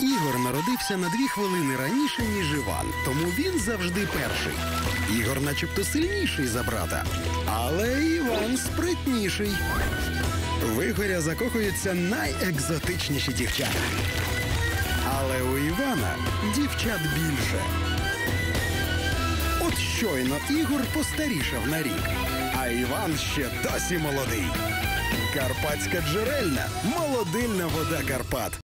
Ігор народився на дві хвилини раніше, ніж Іван, тому він завжди перший. Ігор, начебто, сильніший за брата, але Іван спритніший. В Ігоря закохуються найекзотичніші дівчата. Але у Івана дівчат більше. От щойно Ігор постарішав на рік, а Іван ще досі молодий. Карпатська джерельна молодильна вода Карпат.